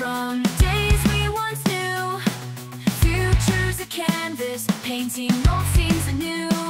From days we once knew. Future's a canvas Painting old scenes anew.